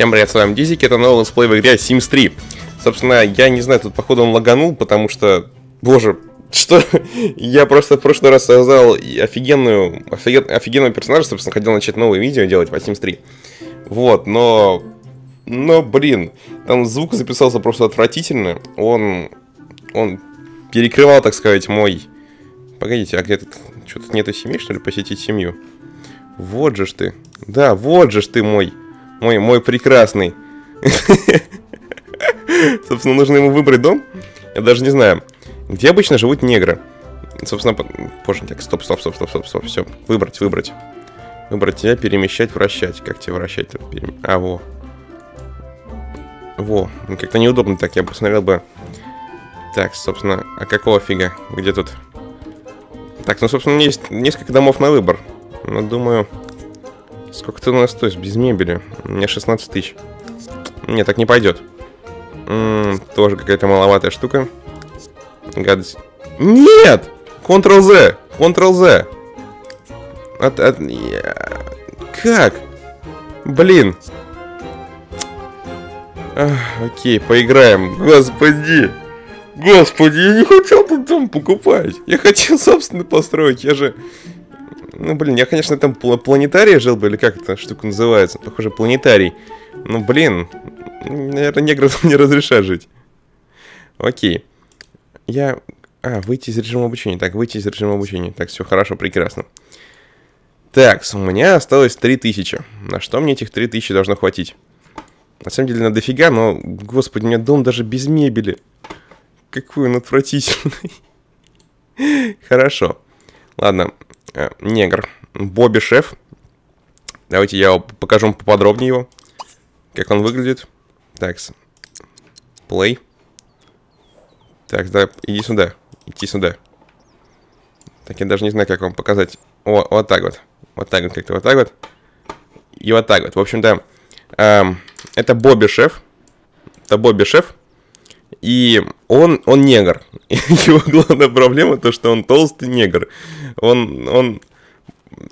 Всем привет, с вами Дизик, это новый летсплей в игре Sims 3. Собственно, я не знаю, тут походу он лаганул, потому что, боже, что я просто в прошлый раз создал офигенную, офиген, офигенного персонажа, собственно, хотел начать новое видео делать по Sims 3. Вот, но, но, блин, там звук записался просто отвратительно, он, он перекрывал, так сказать, мой... Погодите, а где тут, что тут нету семьи, что ли, посетить семью? Вот же ж ты, да, вот же ж ты мой мой, мой прекрасный. Собственно, нужно ему выбрать дом. Я даже не знаю, где обычно живут негры. Собственно, позже, так, стоп, стоп, стоп, стоп, стоп, стоп, все, выбрать, выбрать. Выбрать тебя, перемещать, вращать. Как тебе вращать? Перем... А, во. Во, ну, как-то неудобно так, я посмотрел бы. Так, собственно, а какого фига? Где тут? Так, ну, собственно, есть несколько домов на выбор. Но думаю, Сколько ты у нас стоишь без мебели? У меня 16 тысяч. Не, так не пойдет. М -м, тоже какая-то маловатая штука. Гадость. Нет! Ctrl-Z! Ctrl-Z! От, от... Как? Блин. Ах, окей, поиграем. Господи. Господи, я не хотел тут дом покупать. Я хотел, собственно, построить. Я же ну, блин, я, конечно, там планетарий жил бы, или как эта штука называется? Похоже, планетарий. Ну, блин, наверное, неграм не разрешают жить. Окей. Я... А, выйти из режима обучения. Так, выйти из режима обучения. Так, все хорошо, прекрасно. Так, у меня осталось 3000. На что мне этих 3000 должно хватить? На самом деле, на дофига, но, господи, у меня дом даже без мебели. Какой он отвратительный. Хорошо. Ладно, э, негр. Бобби Шеф. Давайте я покажу вам поподробнее его. Как он выглядит. Так, плей. Так, да, иди сюда. Иди сюда. Так, я даже не знаю, как вам показать. О, вот так вот. Вот так вот, как-то вот так вот. И вот так вот. В общем-то, эм, это Бобби Шеф. Это Бобби Шеф. И он, он негр. Его главная проблема то, что он толстый негр. Он, он,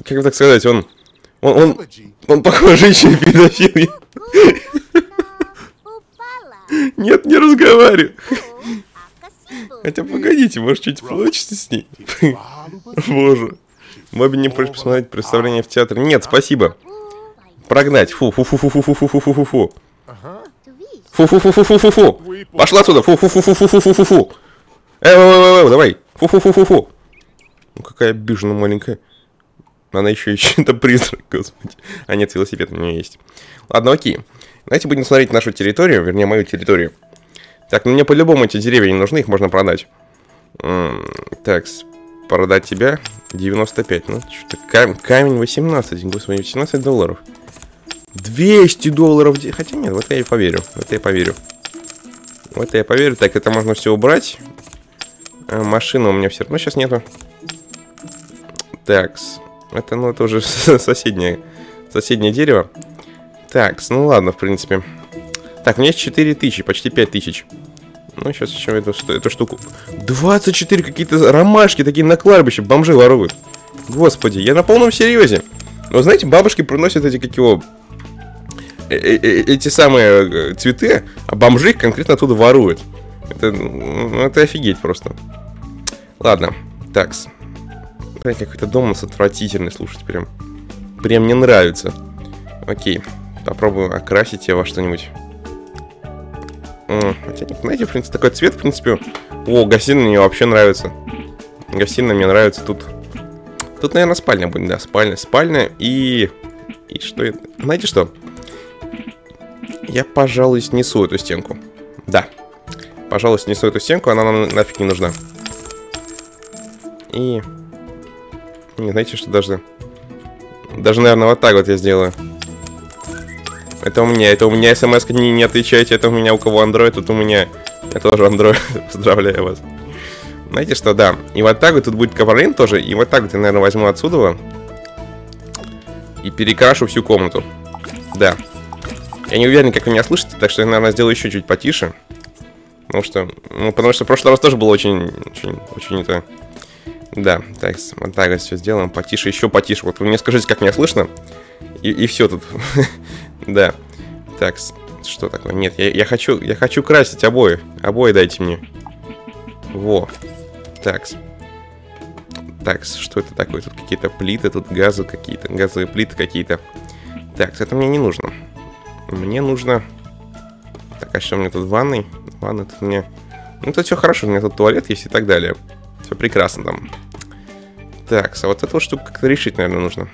как так сказать, он, он, он, он похож еще педофил. Нет, не разговаривай. Хотя погодите, может чуть получится с ней? Боже. Моби не просит посмотреть представление в театре. Нет, спасибо. Прогнать. Фу, фу, фу, фу, фу, фу, фу, фу, фу, фу. Фу-фу-фу-фу-фу-фу-фу. Пошла отсюда. Фу-фу-фу-фу-фу-фу-фу-фу. Эй, эй, эй, давай. Фу-фу-фу-фу-фу. Ну какая обиженная маленькая. Она еще еще это призрак, господи. А нет, велосипед у меня есть. Ладно, окей. Давайте будем смотреть нашу территорию, вернее, мою территорию. Так, ну мне по-любому эти деревья не нужны, их можно продать. Так, продать тебя 95. Ну, что-то кам камень 18, господи, 18 долларов. 200 долларов. Хотя нет, вот я и поверю. Вот я поверю. Вот я поверю. Так, это можно все убрать. А, машина у меня все равно сейчас нету. Так, это, ну, это уже соседнее, соседнее дерево. Так, ну ладно, в принципе. Так, у меня есть 4000, почти 5000. Ну, сейчас еще эту, эту штуку. 24 какие-то ромашки такие на кладбище, бомжи воруют. Господи, я на полном серьезе. Но знаете, бабушки приносят эти, как его, эти самые цветы, а бомжи их конкретно оттуда воруют. Это, ну, это офигеть просто. Ладно, такс. Какой-то дом у нас отвратительный, слушайте, прям. Прям не нравится. Окей, попробую окрасить его во что-нибудь. Хотя, знаете, в принципе, такой цвет, в принципе... О, гостиная мне вообще нравится. Гостиная мне нравится тут. Тут, наверное, спальня будет, да, спальня. Спальня и... И что это? Знаете что? Я, пожалуй, снесу эту стенку. Да. Пожалуй, снесу эту стенку, она нам нафиг не нужна. И... Не, знаете, что даже... Даже, наверное, вот так вот я сделаю. Это у меня, это у меня смс не, не отвечайте, это у меня у кого Android, тут у меня... Я тоже Android, поздравляю вас. Знаете что, да. И вот так вот тут будет ковролин тоже, и вот так вот я, наверное, возьму отсюда. И перекрашу всю комнату. Да. Я не уверен, как вы меня слышите, так что я, наверное, сделаю еще чуть потише. Потому что, ну, потому что в прошлый раз тоже было очень, очень, очень это... Да, так, вот так вот все сделаем, потише, еще потише. Вот вы мне скажите, как меня слышно, и, и все тут. да. Так, что такое? Нет, я, я хочу, я хочу красить обои. Обои дайте мне. Во. Так. Так, что это такое? Тут какие-то плиты, тут газы какие-то, газовые плиты какие-то. Так, это мне не нужно. Мне нужно... Так, а что у меня тут ванной? Ванна тут мне... Ну, тут все хорошо, у меня тут туалет есть и так далее. Все прекрасно там. Так, а вот эту штуку как-то решить, наверное, нужно.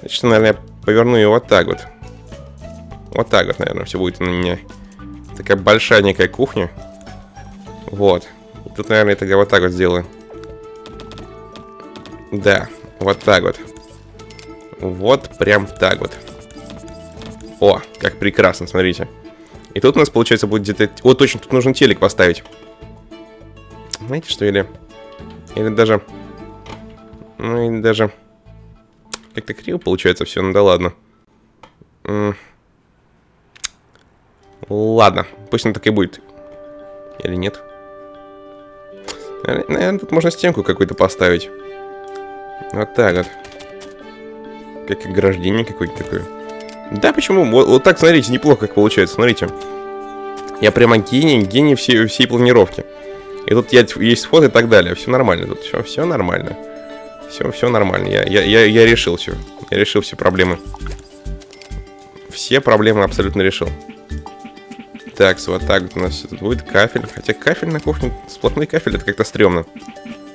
Значит, наверное, я поверну ее вот так вот. Вот так вот, наверное, все будет у меня. Такая большая некая кухня. Вот. Тут, наверное, это вот так вот сделаю. Да, вот так вот. Вот прям так вот. О, как прекрасно, смотрите. И тут у нас, получается, будет где-то... Вот точно, тут нужно телек поставить. Знаете что, или... Или даже... Ну, или даже... Как-то криво получается все, ну да ладно. М ладно, пусть он так и будет. Или нет? Наверное, тут можно стенку какую-то поставить. Вот так вот. Как ограждение какое-то такое. Да, почему? Вот, вот так, смотрите, неплохо как получается, смотрите. Я прямо гений, гений всей, всей планировки. И тут я, есть фото и так далее. Все нормально тут, все, все нормально. Все, все нормально. Я, я, я, я решил все. Я решил все проблемы. Все проблемы абсолютно решил. Так, вот так вот у нас тут будет. Кафель. Хотя кафель на кухне, сплошной кафель, это как-то стрёмно.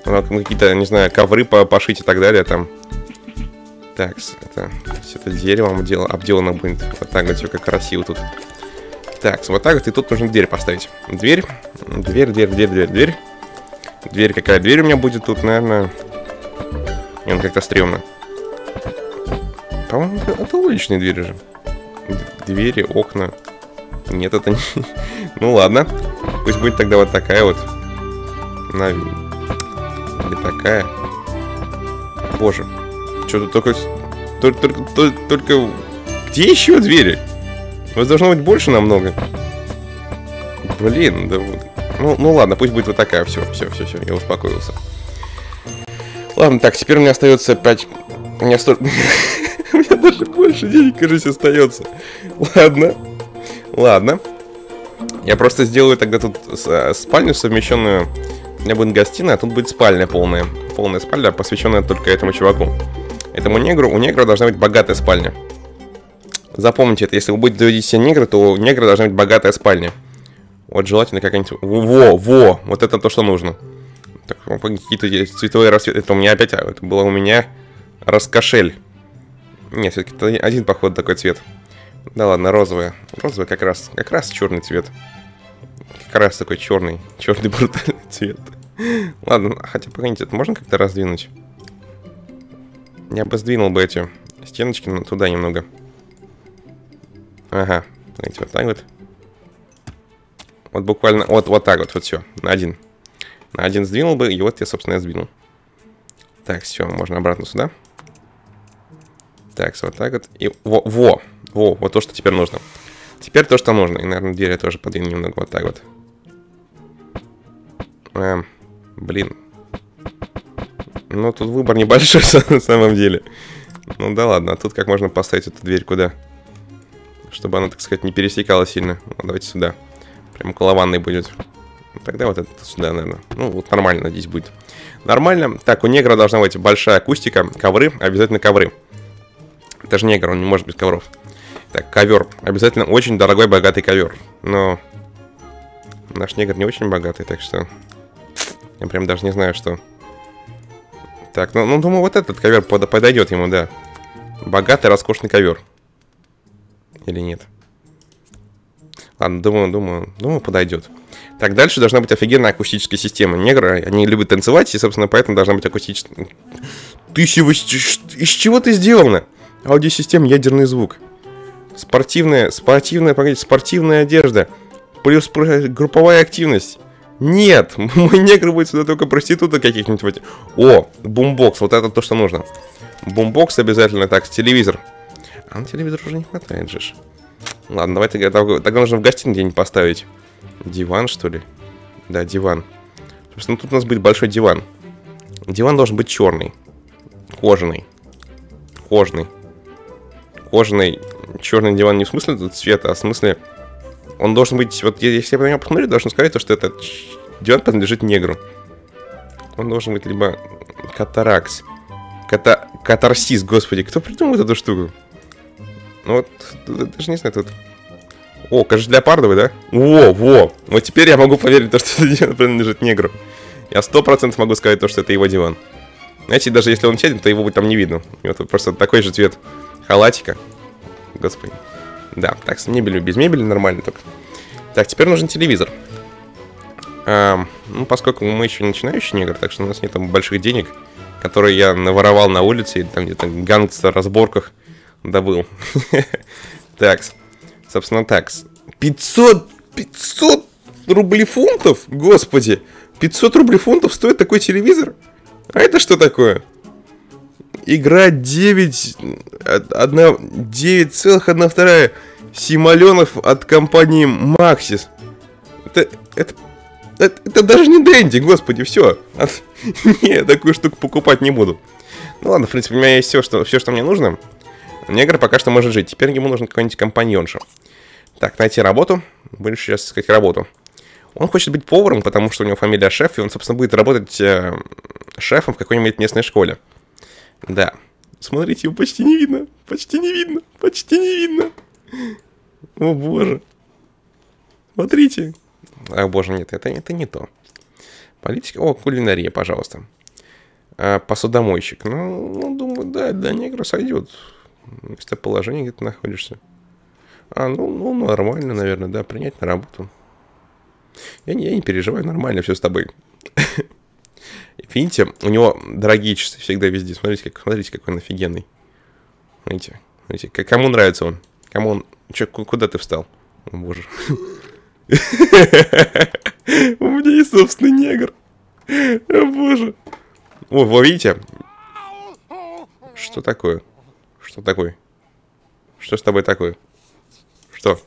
Надо какие-то, не знаю, ковры пошить и так далее там. Так, это все это деревом обдел, обделано будет. Вот так вот все как красиво тут. Так, вот так вот, и тут нужно дверь поставить. Дверь, дверь, дверь, дверь, дверь, дверь. Дверь, какая дверь у меня будет тут, наверное... И он как-то стрёмно. По-моему, это, это уличные двери же. Двери, окна. Нет, это не... ну ладно. Пусть будет тогда вот такая вот. На... Или такая. Боже. Что-то только... Только, только, только. Где еще двери? Вас должно быть больше намного. Блин, да вот. Ну, ну ладно, пусть будет вот такая. Все, все, все, все, я успокоился. Ладно, так, теперь у меня остается 5... У меня столько... У меня даже больше денег, кажется, остается. Ладно. Ладно. Я просто сделаю тогда тут э, спальню совмещенную. У меня будет гостиная, а тут будет спальня полная. Полная спальня, посвященная только этому чуваку. Этому негру, у негра должна быть богатая спальня. Запомните это, если вы будете заводить себе негра, то у негра должна быть богатая спальня. Вот желательно какая-нибудь... Во, во, вот это то, что нужно. Так, какие-то цветовые рассветы. Это у меня опять, а, это было у меня раскошель. Нет, все-таки один, походу, такой цвет. Да ладно, розовая. Розовая как раз, как раз черный цвет. Как раз такой черный, черный брутальный цвет. Ладно, хотя погодите, это можно как-то раздвинуть? Я бы сдвинул бы эти стеночки туда немного. Ага, смотрите, вот так вот. Вот буквально, вот, вот так вот, вот все, на один. На один сдвинул бы, и вот я, собственно, я сдвинул. Так, все, можно обратно сюда. Так, вот так вот. И во, во, во, вот то, что теперь нужно. Теперь то, что нужно. И, наверное, дверь я тоже подвину немного вот так вот. Эм, блин. Ну, тут выбор небольшой на самом деле. Ну да ладно, а тут как можно поставить эту дверь куда? Чтобы она, так сказать, не пересекала сильно. Ну, давайте сюда. Прям около ванной будет. Тогда вот это сюда, наверное. Ну, вот нормально, надеюсь, будет. Нормально. Так, у негра должна быть большая акустика. Ковры, обязательно ковры. Это же негр, он не может без ковров. Так, ковер. Обязательно очень дорогой, богатый ковер. Но наш негр не очень богатый, так что... Я прям даже не знаю, что... Так, ну, ну думаю, вот этот ковер подойдет ему, да. Богатый, роскошный ковер. Или нет? Ладно, думаю, думаю, думаю, подойдет. Так, дальше должна быть офигенная акустическая система. Негры, они любят танцевать, и, собственно, поэтому должна быть акустическая... Ты из чего ты сделана? Аудиосистема ядерный звук. Спортивная, спортивная, погодите, спортивная одежда. Плюс групповая активность. Нет, мой негр будет сюда только проститута каких-нибудь. О, бумбокс, вот это то, что нужно. Бумбокс обязательно, так, телевизор. А на телевизор уже не хватает же. Ладно, давайте тогда, тогда нужно в гостиной где-нибудь поставить. Диван, что ли? Да, диван. Собственно, тут у нас будет большой диван. Диван должен быть черный. Кожаный. Кожаный. Кожаный. черный диван не в смысле цвета, а в смысле он должен быть, вот если я на него посмотрю, должен сказать, то, что этот диван принадлежит негру. Он должен быть либо катаракс, ката, катарсис, господи, кто придумал эту штуку? Ну вот, даже не знаю, тут... О, кажется, для пардовой, да? Во, во! Вот теперь я могу поверить, то, что этот диван принадлежит негру. Я сто процентов могу сказать то, что это его диван. Знаете, даже если он сядет, то его там не видно. У него просто такой же цвет халатика. Господи. Да, так, с мебелью, без мебели нормально только. Так, теперь нужен телевизор. А, ну, поскольку мы еще начинающий негр, так что у нас нет там больших денег, которые я наворовал на улице, там где-то гангстер-разборках добыл. Такс. Собственно, такс. 500, 500 рублей фунтов? Господи, 500 рублей фунтов стоит такой телевизор? А это что такое? Игра 9... 9,1 симоленов от компании Maxis. Это, это, это, это даже не Дэнди, господи, все. Не, такую штуку покупать не буду. Ну ладно, в принципе, у меня есть все, что, все, что мне нужно. Негр пока что может жить. Теперь ему нужен какой-нибудь компаньонша. Так, найти работу. Будешь сейчас искать работу. Он хочет быть поваром, потому что у него фамилия шеф, и он, собственно, будет работать э, шефом в какой-нибудь местной школе. Да. Смотрите, его почти не видно. Почти не видно. Почти не видно. О боже. Смотрите. А боже, нет, это, это не то. Политика. О, кулинария, пожалуйста. А, посудомойщик. Ну, ну, думаю, да, для негра сойдет. Местоположение, где ты находишься. А, ну, ну, нормально, наверное, да, принять на работу. Я не, я не переживаю, нормально все с тобой. Видите, у него дорогие часы всегда везде. Смотрите, как, смотрите, какой он офигенный. Видите, видите, кому нравится он? Кому он... Че, куда ты встал? О, боже. У меня есть собственный негр. О, боже. О, вы видите? Что такое? Что такое? Что с тобой такое? Что?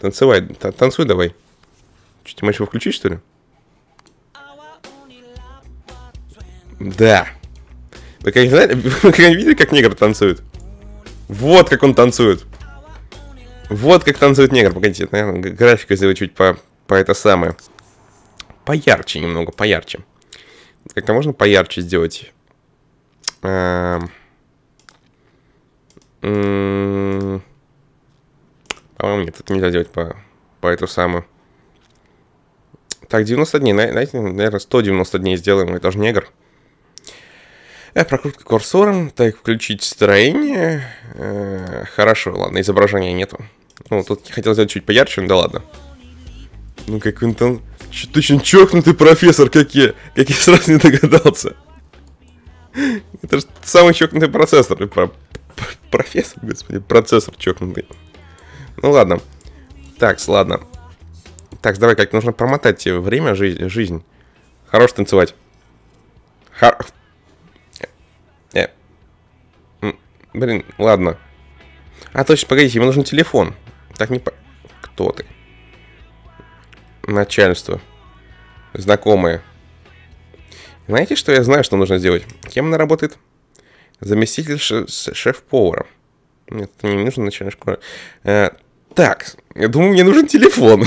Танцевай, танцуй давай. Что, ты его включить, что ли? Да. Вы как, видели, как негр танцует? Вот как он танцует. Вот как танцует негр. Погодите, наверное, графика сделать чуть по, по это самое. Поярче немного, поярче. Как-то можно поярче сделать. Эм. По-моему, нет, это нельзя делать по, по эту самую. Так, 90 дней. Знаете, наверное, 190 дней сделаем. Это же негр. Э, прокрутка курсором. Так, включить строение. Э, хорошо, ладно, изображения нету. Ну, тут хотел сделать чуть поярче, но да ладно. Ну, как он там... Точно чокнутый профессор, как я. Как я сразу не догадался. Это же самый чокнутый процессор. Про, профессор, господи, процессор чокнутый. Ну ладно. Так, ладно. Так, давай, как нужно промотать время, жизнь. жизнь. Хорош танцевать. Хор... Блин, ладно. А, точно, погодите, ему нужен телефон. Так не по... Кто ты? Начальство. Знакомые. Знаете, что я знаю, что нужно сделать? Кем она работает? Заместитель шеф-повара. Нет, это не нужно начальная школа. Э, так, я думаю, мне нужен телефон.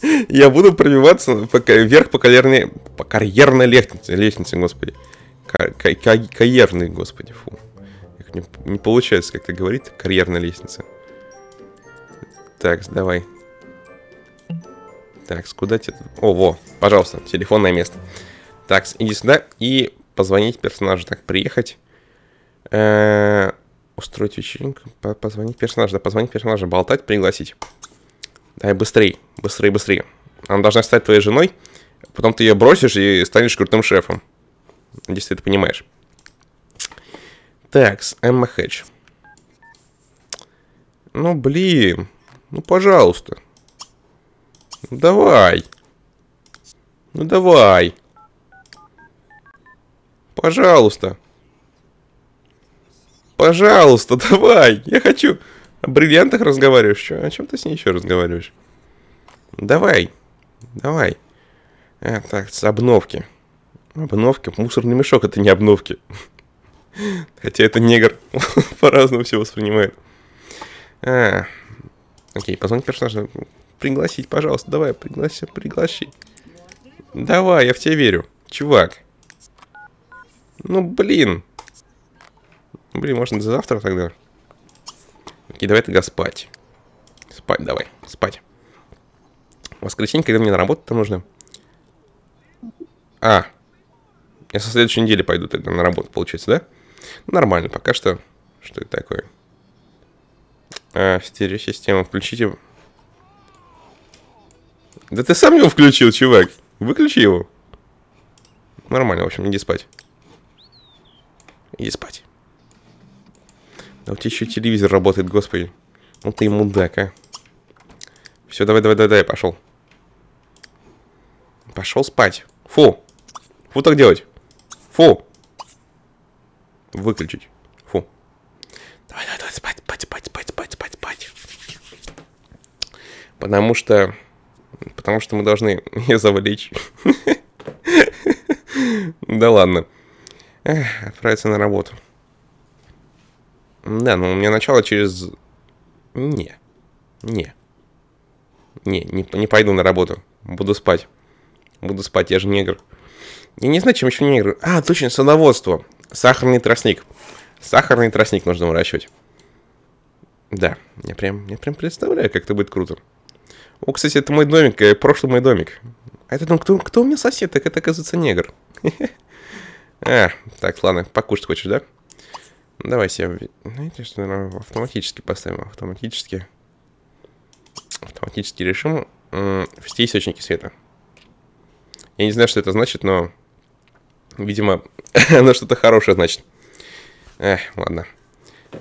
Я буду пробиваться вверх по карьерной, по карьерной лестнице, лестнице, господи. Ка, ка, ка, карьерной, господи, фу. Не, не получается как-то говорить, карьерная лестница. Так, давай. Так, куда тебе... О, во, пожалуйста, телефонное место. Так, иди сюда и позвонить персонажу. Так, приехать. Э -э устроить вечеринку, позвонить персонажу. Да, позвонить персонажу, болтать, пригласить. Давай быстрей, быстрее, быстрее. Она должна стать твоей женой, потом ты ее бросишь и станешь крутым шефом. Надеюсь, ты это понимаешь. Так, Эмма Хэтч. Ну, блин. Ну, пожалуйста. Ну, давай. Ну, давай. Пожалуйста. Пожалуйста, давай. Я хочу... О бриллиантах разговариваешь? Что? О чем ты с ней еще разговариваешь? Давай. Давай. А, так, с обновки. Обновки. Мусорный мешок это не обновки. Хотя это негр по-разному все воспринимает. А, окей, позвонить персонажу. Пригласить, пожалуйста, давай, пригласи, пригласи. Давай, я в тебя верю, чувак. Ну, блин. Блин, можно до завтра тогда. Окей, давай тогда спать. Спать давай, спать. Воскресенье, когда мне на работу-то нужно. А, я со следующей недели пойду тогда на работу, получается, да? Нормально, пока что. Что это такое? А, стереосистема, включите. Да ты сам его включил, чувак. Выключи его. Нормально, в общем, иди спать. Иди спать. Да у тебя еще телевизор работает, господи. Ну ты мудак, а. Все, давай, давай, давай, давай, пошел. Пошел спать. Фу. Фу так делать. Фу. Выключить. Фу. Давай, давай, давай, спать, спать, спать, спать, спать, спать, спать. Потому что... Потому что мы должны ее завалить. Да ладно. Отправиться на работу. Да, но у меня начало через... Не. Не. Не, не, не пойду на работу. Буду спать. Буду спать, я же негр. Я не знаю, чем еще негр. А, точно, садоводство. Сахарный тростник. Сахарный тростник нужно выращивать. Да, я прям, я прям представляю, как это будет круто. О, кстати, это мой домик, э, прошлый мой домик. А это, ну, кто, кто у меня сосед? Так это, оказывается, негр. А, так, ладно, покушать хочешь, да? Давай себе, знаете, что, наверное, автоматически поставим, автоматически. Автоматический режим. Все источники света. Я не знаю, что это значит, но, видимо, оно что-то хорошее значит. Эх, ладно.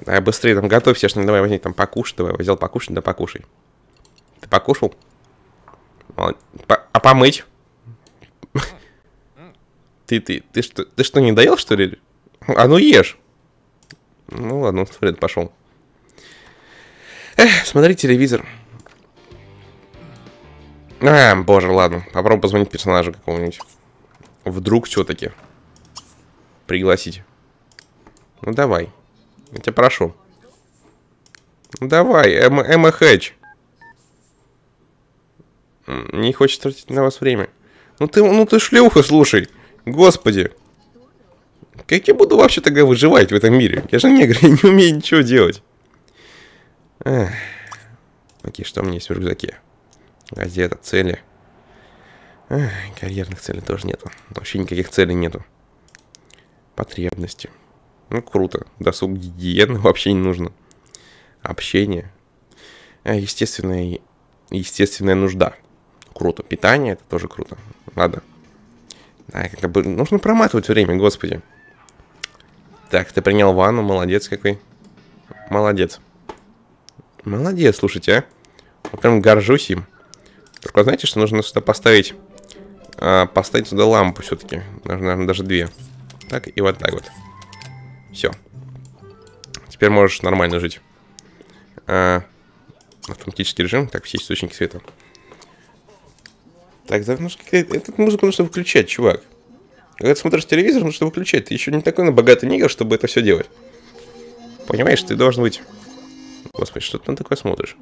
Давай быстрее там готовься, что давай возьми там покушать, давай, взял покушать, да покушай. Ты покушал? А помыть? Ты, ты, ты что, ты что, не доел, что ли? А ну ешь. Ну ладно, туалет пошел. Эх, смотри телевизор. А, боже, ладно. Попробуй позвонить персонажу какому-нибудь. Вдруг все-таки. Пригласить. Ну давай. Я тебя прошу. Ну давай, Эмма Хэтч. Не хочет тратить на вас время. Ну ты, ну ты шлюха, слушай. Господи. Как я буду вообще тогда выживать в этом мире? Я же негр, я не умею ничего делать. Эх. Окей, что у меня есть в рюкзаке? Газета, цели. Эх, карьерных целей тоже нету. Вообще никаких целей нету. Потребности. Ну, круто. Досуг гигиены вообще не нужно. Общение. Естественная, естественная нужда. Круто. Питание, это тоже круто. Ладно. Да, как бы нужно проматывать время, господи. Так, ты принял ванну, молодец какой. Молодец. Молодец, слушайте, а. Вот прям горжусь им. Только знаете, что нужно сюда поставить... А, поставить сюда лампу все-таки. Наверное, даже две. Так, и вот так вот. Все. Теперь можешь нормально жить. А, автоматический режим. Так, все источники света. Так, ну, эту музыку нужно выключать, чувак. Когда ты смотришь телевизор, нужно выключать. Ты еще не такой на богатый nigger, чтобы это все делать. Понимаешь, ты должен быть... Господи, что ты на такое смотришь?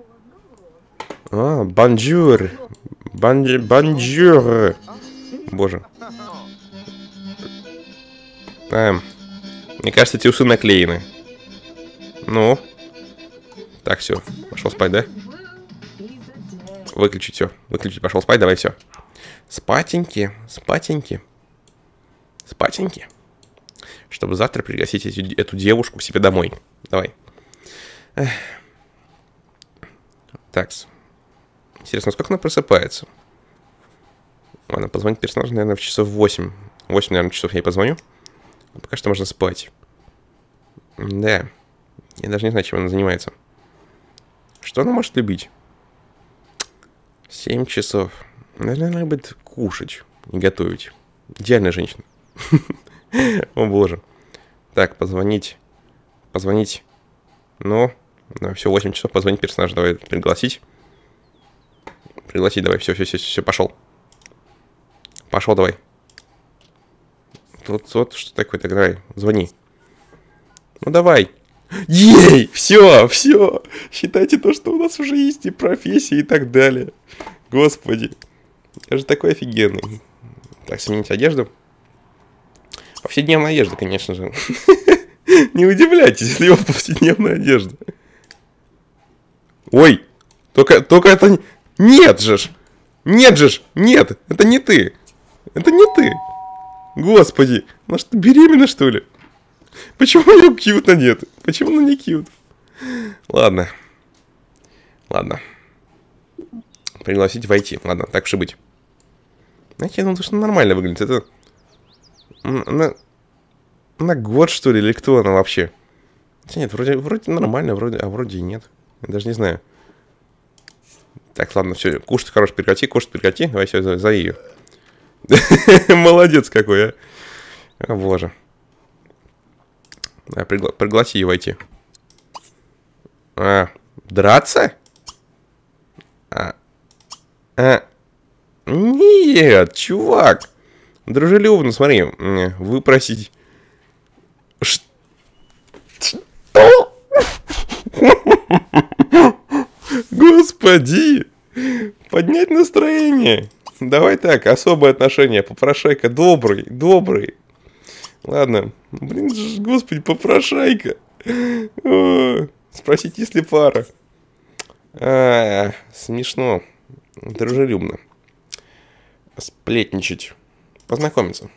А, bonjour. Bonjour. Боже. А, мне кажется, эти усы наклеены. Ну. Так, все. Пошел спать, да? Выключить все. Выключить, пошел спать, давай все. Спатеньки, спатеньки. Спатеньки. Чтобы завтра пригласить эту, эту девушку к себе домой. Давай. Так. Интересно, сколько она просыпается? Ладно, позвонить персонажу, наверное, в часов 8. 8, наверное, часов я ей позвоню. Пока что можно спать. Да. Я даже не знаю, чем она занимается. Что она может любить? 7 часов. Наверное, будет кушать и готовить. Идеальная женщина. О боже. Так, позвонить. Позвонить. Ну, да, все, 8 часов позвонить персонажу. Давай пригласить. Пригласить давай. Все, все, все, все, пошел. Пошел давай. Тут вот что такое, так давай, звони. Ну давай. Ей! Все, все! Считайте то, что у нас уже есть и профессия и так далее. Господи. Я же такой офигенный. Так, сменить одежду. Повседневная одежда, конечно же. Не удивляйтесь, если его повседневная одежда. Ой, только, только это... Нет же ж! Нет же ж! Нет! Это не ты! Это не ты! Господи! Она что, беременна, что ли? Почему у нее кьюта нет? Почему она не кьют? Ладно. Ладно. Пригласить войти. Ладно, так уж и быть. Знаете, я думаю, что нормально выглядит. Это... Она... Она год, что ли, или кто она вообще? Хотя нет, вроде, вроде нормально, вроде, а вроде и нет. Я даже не знаю. Так, ладно, все, кушать хорош, прекрати, кушать прекрати. Давай все, за, за ее. Молодец какой, а. О, боже. А, пригла пригласи ее войти. А, драться? А, а, нет, чувак. Дружелюбно, смотри, выпросить... Что? Господи! Поднять настроение. Давай так, особое отношение. Попрошайка добрый, добрый. Ладно. Блин, господи, попрошайка. О, спросить, есть ли пара. А, смешно. Дружелюбно. Сплетничать. Познакомиться.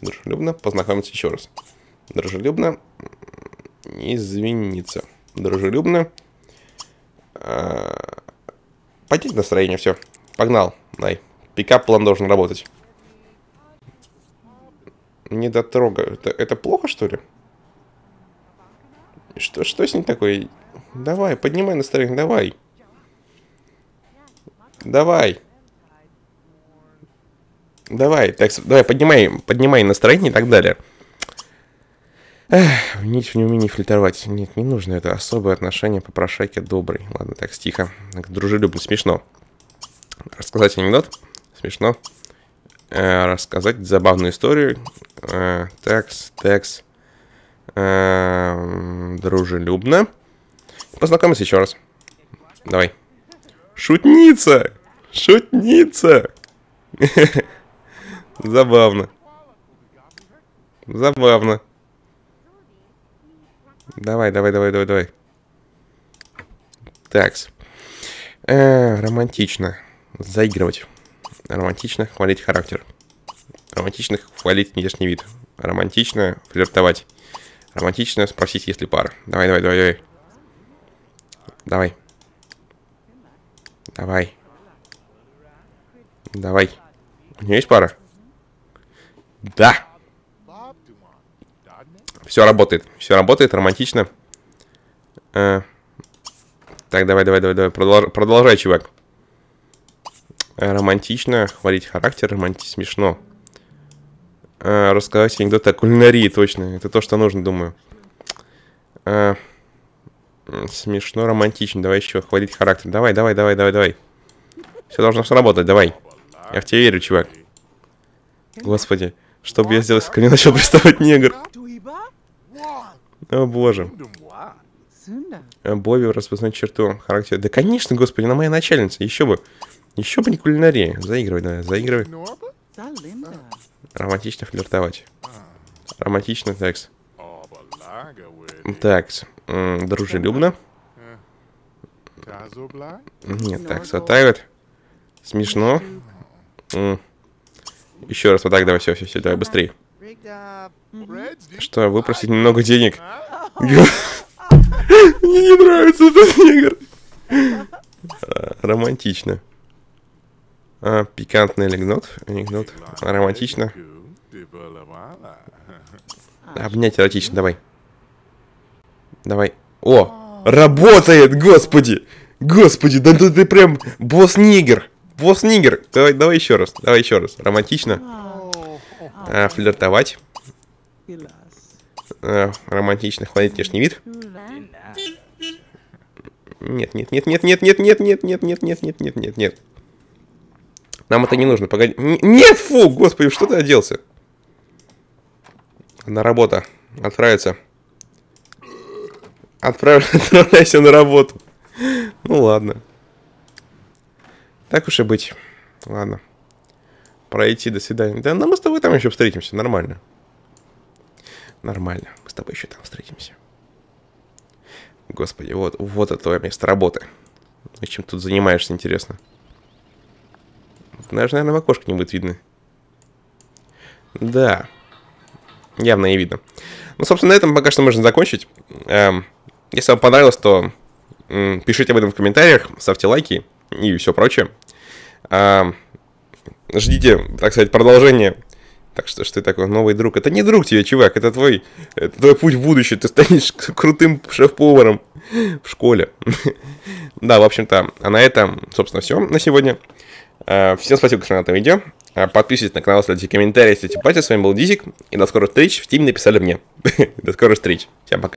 Дружелюбно познакомиться еще раз. Дружелюбно извиниться. Дружелюбно а, поднять настроение, все. Погнал, дай. Пикап план должен работать. Не дотрога. Это, это плохо, что ли? Что, что с ним такое? Давай, поднимай настроение, давай. Давай. Давай, так, давай, поднимай, поднимай настроение и так далее. Эх, нить в фильтровать. Нет, не нужно это. Особое отношение по прошайке добрый. Ладно, так, стихо. Так, дружелюбно, смешно. Рассказать анекдот. Смешно. Э, рассказать забавную историю. Э, текс, текс. Э, дружелюбно. Познакомиться еще раз. Давай. Шутница! Шутница! Забавно. Забавно. Давай, давай, давай, давай, давай. Такс. Э, романтично. Заигрывать. Романтично хвалить характер. Романтично хвалить внешний вид. Романтично флиртовать. Романтично спросить, есть ли пара. Давай, давай, давай, давай. Давай. Давай. Давай. У нее есть пара? Да. Все работает. Все работает, романтично. А, так, давай, давай, давай, давай. Продолж, продолжай, чувак. А, романтично. Хвалить характер, романтично, смешно. А, рассказать анекдот о кулинарии, точно. Это то, что нужно, думаю. А, смешно, романтично. Давай еще хвалить характер. Давай, давай, давай, давай, давай. Все должно сработать, давай. Я в тебя верю, чувак. Господи, что бы я сделал, если мне начал приставать негр? О боже. Боби распознать черту характера. Да конечно, господи, она моя начальница. Еще бы. Еще бы не кулинария. Заигрывай, да, заигрывай. Романтично флиртовать. Романтично, такс. Такс. Дружелюбно. Нет, так, вот Смешно. Еще раз вот так, давай, все, все, все, давай быстрее. Что, выпросить немного денег? Мне не нравится этот негр. Романтично. А, пикантный анекдот. Анекдот. Романтично. Обнять эротично, давай. Давай. О! Работает, господи! Господи, да ты, ты прям босс-нигер. Босс-нигер. Давай, давай еще раз. Давай еще раз. Романтично. А, флиртовать. А, романтично хвалить внешний вид. Нет, нет, нет, нет, нет, нет, нет, нет, нет, нет, нет, нет, нет, нет, нет. Нам это не нужно, погоди. Нет, фу, господи, что ты оделся? На работа. Отправиться. Отправ... Отправляйся на работу. Ну ладно. Так уж и быть. Ладно. Пройти, до свидания. Да, но мы с тобой там еще встретимся, нормально. Нормально, мы с тобой еще там встретимся. Господи, вот, вот это твое место работы. И чем тут занимаешься, интересно? Даже, наверное, в окошко не будет видно. Да. Явно не видно. Ну, собственно, на этом пока что можно закончить. Эм, если вам понравилось, то м, пишите об этом в комментариях, ставьте лайки и все прочее. Эм, ждите, так сказать, продолжение. Так что, что ты такой новый друг? Это не друг тебе, чувак, это твой, это твой путь в будущее. Ты станешь крутым шеф-поваром в школе. да, в общем-то, а на этом, собственно, все на сегодня. Э, всем спасибо, кто смотрел это видео. Э, подписывайтесь на канал, ставьте комментарии, ставьте пальцы. С вами был Дизик. И до скорых встреч. В Тиме написали мне. до скорых встреч. Всем пока.